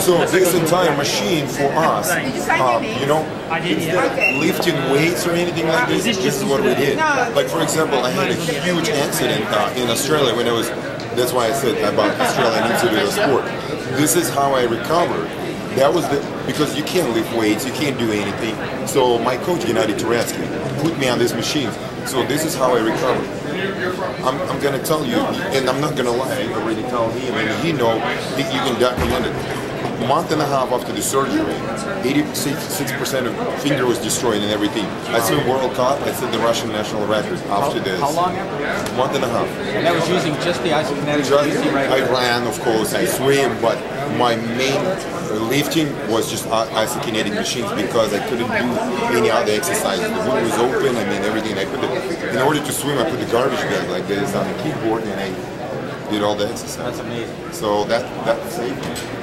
So this entire machine for us, um, you know, instead of lifting weights or anything like this, this is what we did. Like for example, I had a huge accident uh, in Australia when I was. That's why I said about Australia I need to do the sport. This is how I recovered. That was the because you can't lift weights, you can't do anything. So my coach Gennady Turetsky put me on these machines. So this is how I recovered. I'm, I'm gonna tell you, and I'm not gonna lie. I already told him, and he know. He, you can document it. A month and a half after the surgery, 86% of finger was destroyed and everything. I swim World Cup. I set the Russian national record after this. How long after? Month and a half. And that was using just the isokinetic Just, right I ran, of course, I swim, but my main lifting was just isokinetic machines because I couldn't do any other exercises. The hood was open, I mean everything. I put the, in order to swim, I put the garbage bag like this on the keyboard and I did all the exercises. That's amazing. So that that saved me.